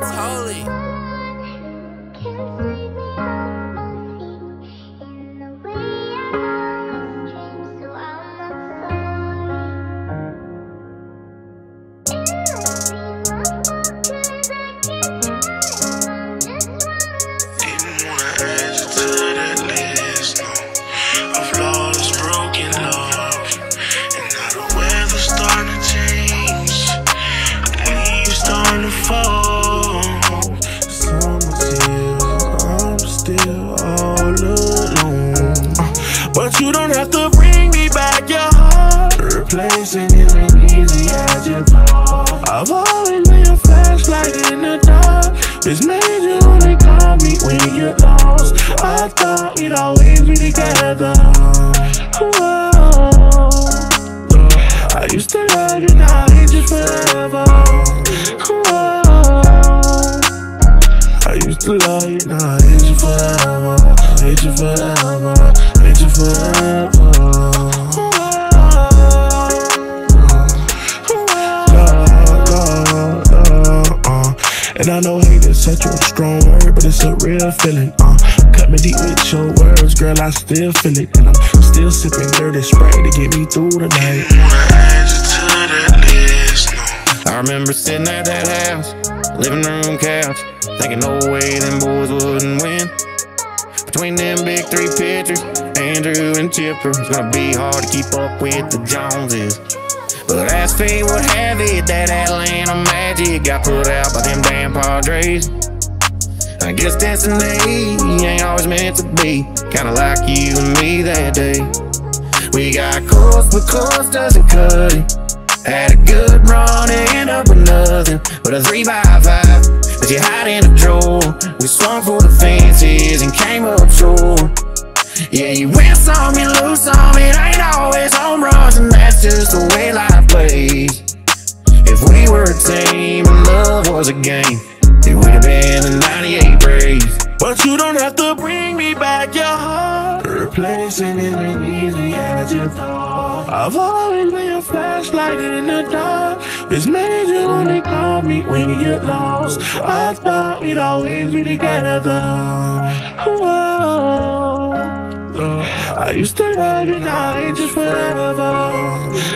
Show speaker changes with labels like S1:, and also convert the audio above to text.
S1: that's holy. But you don't have to bring me back your heart. Replacing it ain't easy as you thought. I've always been a flashlight in the dark. It's made you only call me when you get lost. I thought we'd always be together. Whoa. I used to love you, now I hate you forever. Whoa. I used to love you, now I hate you forever. Hate you forever. And I know hate is such a strong word, but it's a real feeling. Uh, cut me deep with your words, girl. I still feel it, and I'm still sipping dirty Sprite to get me through the night.
S2: I remember sitting at that house, living room couch, thinking no way them boys wouldn't win. Between them big three pitchers, It's gonna be hard to keep up with the Joneses. But as fate would have it, that Atlanta magic got put out by them damn Padres. I guess destiny ain't always meant to be, kinda like you and me that day. We got close, but close doesn't cut it. Had a good run and end up with nothing but a three by five that you hide in a drawer. We swung for the fences and came up short. Yeah, you win some, you lose some. It ain't always home runs, and that's just the way life plays. If we were a team and love was a game, it would have been the '98 Braves.
S1: But you don't have to bring me back your heart. Replacing it ain't easy as you thought. I've always been a flashlight in the dark. It's made you only call me when you get lost. I thought we'd always be together. I used to love you, now I forever. Whoa.